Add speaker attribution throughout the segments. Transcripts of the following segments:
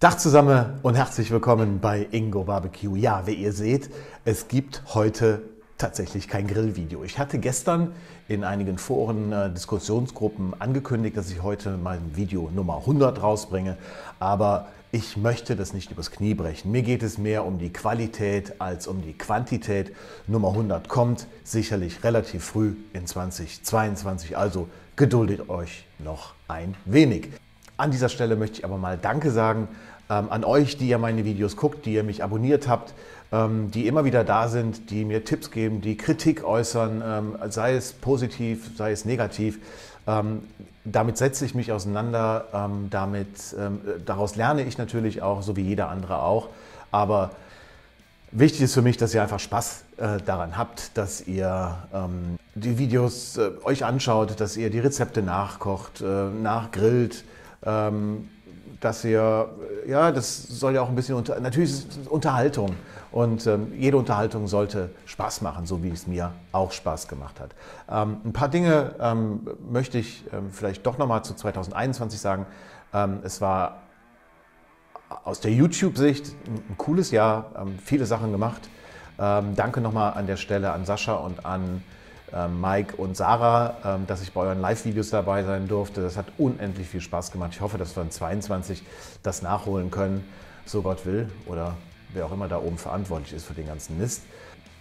Speaker 1: Tag zusammen und herzlich willkommen bei Ingo Barbecue. Ja, wie ihr seht, es gibt heute tatsächlich kein Grillvideo. Ich hatte gestern in einigen Foren, äh, Diskussionsgruppen angekündigt, dass ich heute mein Video Nummer 100 rausbringe, aber ich möchte das nicht übers Knie brechen. Mir geht es mehr um die Qualität als um die Quantität. Nummer 100 kommt sicherlich relativ früh in 2022, also geduldet euch noch ein wenig. An dieser Stelle möchte ich aber mal Danke sagen ähm, an euch, die ihr meine Videos guckt, die ihr mich abonniert habt, ähm, die immer wieder da sind, die mir Tipps geben, die Kritik äußern, ähm, sei es positiv, sei es negativ. Ähm, damit setze ich mich auseinander, ähm, damit, ähm, daraus lerne ich natürlich auch, so wie jeder andere auch. Aber wichtig ist für mich, dass ihr einfach Spaß äh, daran habt, dass ihr ähm, die Videos äh, euch anschaut, dass ihr die Rezepte nachkocht, äh, nachgrillt, ähm, dass ihr, ja, das soll ja auch ein bisschen, unter, natürlich ist es Unterhaltung und ähm, jede Unterhaltung sollte Spaß machen, so wie es mir auch Spaß gemacht hat. Ähm, ein paar Dinge ähm, möchte ich ähm, vielleicht doch nochmal zu 2021 sagen. Ähm, es war aus der YouTube-Sicht ein, cooles Jahr, viele Sachen gemacht. danke nochmal an der Stelle an Sascha und an Mike und Sarah, ähm, dass ich bei euren Live-Videos dabei sein durfte. Das hat unendlich viel Spaß gemacht. Ich hoffe, dass wir in 22 das nachholen können, so Gott will, oder wer auch immer da oben verantwortlich ist für den ganzen Mist.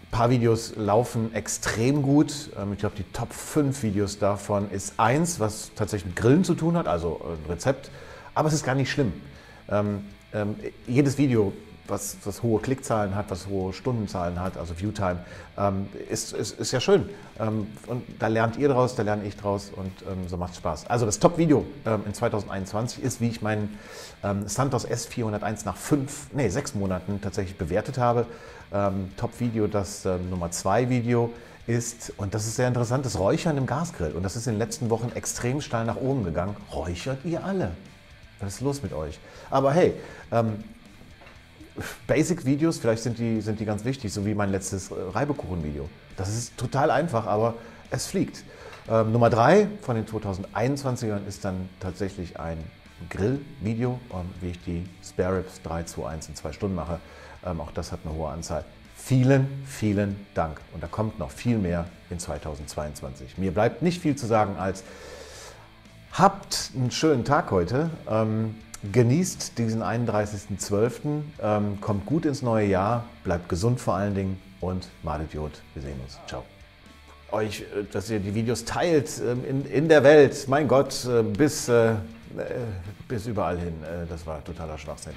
Speaker 1: Ein paar Videos laufen extrem gut. Ähm, ich glaube, die Top 5 Videos davon ist eins, was tatsächlich mit Grillen zu tun hat, also ein Rezept. Aber es ist gar nicht schlimm. Ähm, ähm, jedes Video was, was hohe Klickzahlen hat, was hohe Stundenzahlen hat, also Viewtime, ähm, ist, ist, ist ja schön. Ähm, und da lernt ihr draus, da lerne ich draus und ähm, so macht es Spaß. Also das Top-Video ähm, in 2021 ist, wie ich meinen ähm, Santos S401 nach fünf, nee, sechs Monaten tatsächlich bewertet habe. Ähm, Top-Video, das Nummer zwei Video ist, und das ist sehr interessant, das Räuchern im Gasgrill. Und das ist in den letzten Wochen extrem steil nach oben gegangen. Räuchert ihr alle? Was ist los mit euch? Aber hey, ähm, Basic-Videos, vielleicht sind die, sind die ganz wichtig, so wie mein letztes äh, Reibekuchen-Video. Das ist total einfach, aber es fliegt. Ähm, Nummer drei von den 2021ern ist dann tatsächlich ein Grill-Video, ähm, wie ich die Spare Ribs 3 zu 1 in zwei Stunden mache. Ähm, auch das hat eine hohe Anzahl. Vielen, vielen Dank. Und da kommt noch viel mehr in 2022. Mir bleibt nicht viel zu sagen als habt einen schönen Tag heute. Genießt diesen 31.12., ähm, kommt gut ins neue Jahr, bleibt gesund vor allen Dingen und Malidiot. Wir sehen uns. Ciao. Euch, äh, dass ihr die Videos teilt ähm, in, in der Welt, mein Gott, äh, bis, äh, äh, bis überall hin. Das war totaler Schwachsinn.